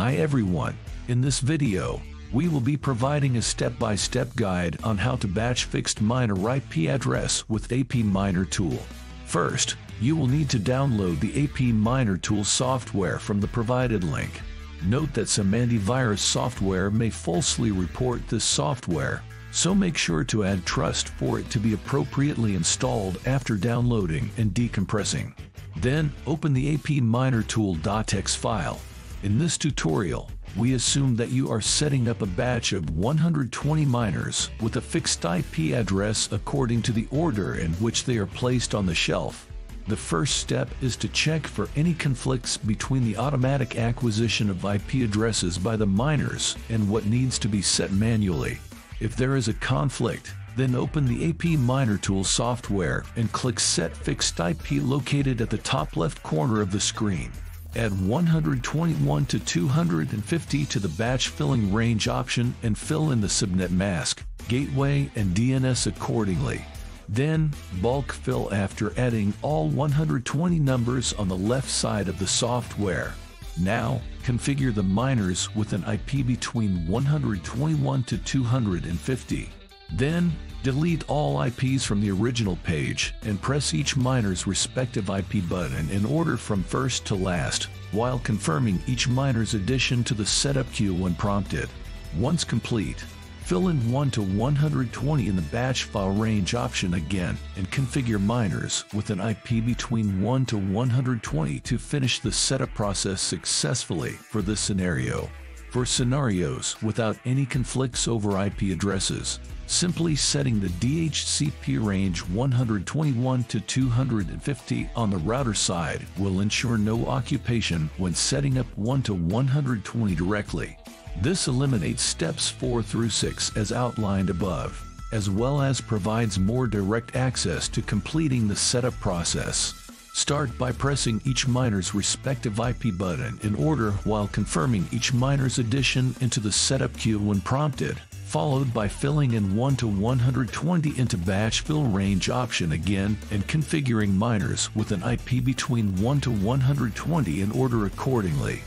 Hi everyone, in this video, we will be providing a step-by-step guide on how to batch fixed miner IP address with AP Miner Tool. First, you will need to download the AP Miner Tool software from the provided link. Note that some antivirus software may falsely report this software, so make sure to add trust for it to be appropriately installed after downloading and decompressing. Then, open the AP Miner Tool.txt file. In this tutorial, we assume that you are setting up a batch of 120 miners with a fixed IP address according to the order in which they are placed on the shelf. The first step is to check for any conflicts between the automatic acquisition of IP addresses by the miners and what needs to be set manually. If there is a conflict, then open the AP Miner Tool software and click Set Fixed IP located at the top left corner of the screen. Add 121 to 250 to the batch filling range option and fill in the subnet mask, gateway, and DNS accordingly. Then, bulk fill after adding all 120 numbers on the left side of the software. Now, configure the miners with an IP between 121 to 250. Then, delete all IPs from the original page and press each miner's respective IP button in order from first to last, while confirming each miner's addition to the setup queue when prompted. Once complete, fill in 1 to 120 in the batch file range option again and configure miners with an IP between 1 to 120 to finish the setup process successfully for this scenario. For scenarios without any conflicts over IP addresses, simply setting the DHCP range 121 to 250 on the router side will ensure no occupation when setting up 1 to 120 directly. This eliminates steps 4 through 6 as outlined above, as well as provides more direct access to completing the setup process. Start by pressing each miner's respective IP button in order while confirming each miner's addition into the setup queue when prompted, followed by filling in 1 to 120 into batch fill range option again and configuring miners with an IP between 1 to 120 in order accordingly.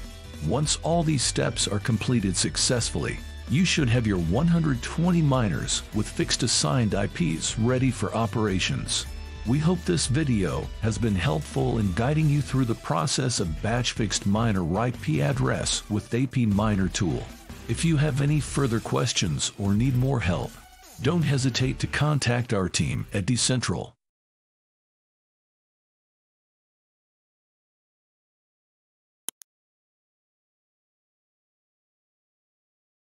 Once all these steps are completed successfully, you should have your 120 miners with fixed assigned IPs ready for operations. We hope this video has been helpful in guiding you through the process of batch fixed miner IP address with AP Miner Tool. If you have any further questions or need more help, don't hesitate to contact our team at D-Central.